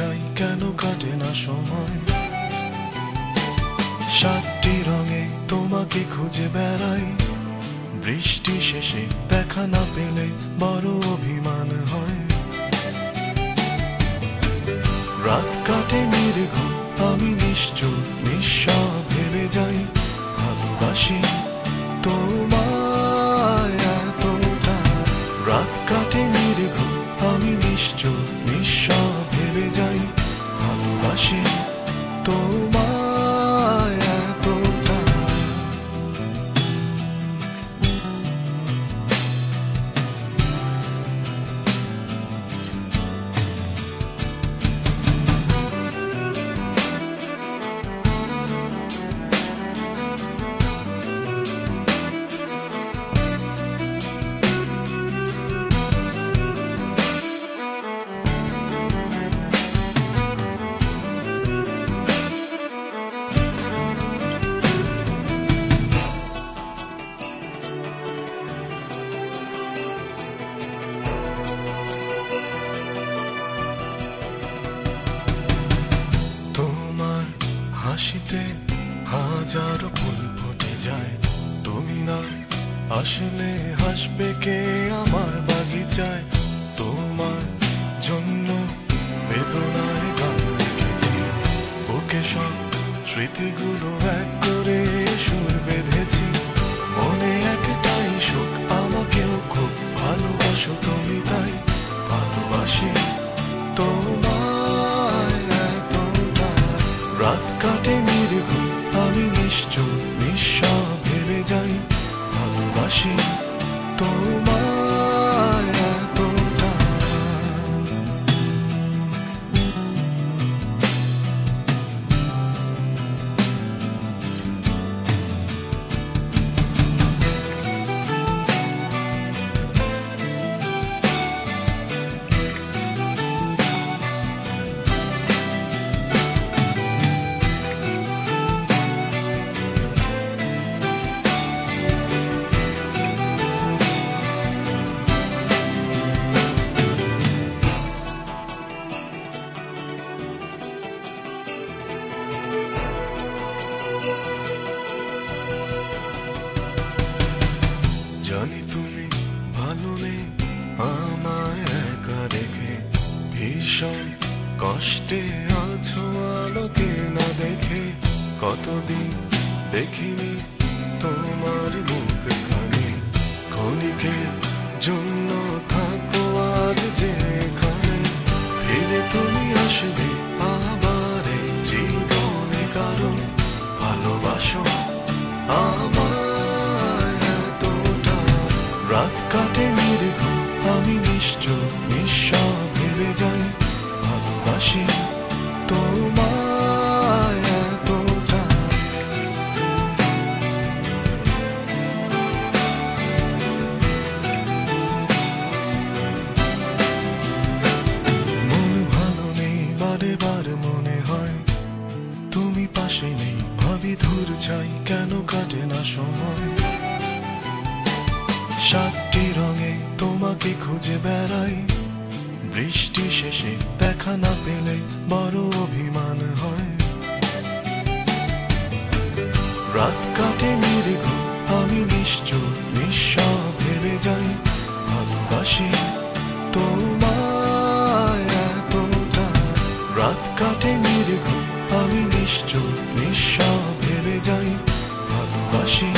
চাই কেন কাটে না সময়? সাতটি রঙে তোমাকে খুঁজে বেড়াই। বৃষ্টি শেষে দেখা না পেলে বড় অভিমান হয়। রাত কাটে নির্ঘ আমি নিশ্চয় নিঃস্ব ভেবে যাই। হাসিতে হাজার ফুল ফুটে যায়। তুমি না আসলে হাসবে কে আমার বাগিচায়? রাত কাটে নির্ঘ আমি নিশ্চয় নিঃস্ব ভেবে যাই ভালোবাসি তোমায়। ভীষণ কষ্টে আছো আলোকে না দেখে, কতদিন দেখিনি তোমার মুখ খানি ক্ষণিকের জন্য থাকো আজ যে ফিরে তুমি আসবে আবার জীবনে কারণ ভালোবাসো আমার এতটা। রাত কাটে নির্ঘ আমি নিশ্চয় নিঃস্ব ভেবে যাই। ভালোবাসি তোমায় এতটা। মন ভালো নেই, বারে বারে মনে হয়। তুমি পাশে নেই, ভাবি ধূর কেন কাটে না সময়? সাতটি রঙে তোমাকে খুঁজে বেড়াই। বৃষ্টি শেষে দেখা না পেলে বড় অভিমান হয়। রাত কাটে নির্ঘ আমি নিশ্চয় নিঃস্ব ভেবে যাই, ভালোবাসি তোমায় এতটা। রাত কাটে আমি নিশ্চয় ভেবে যাই, ভালোবাসি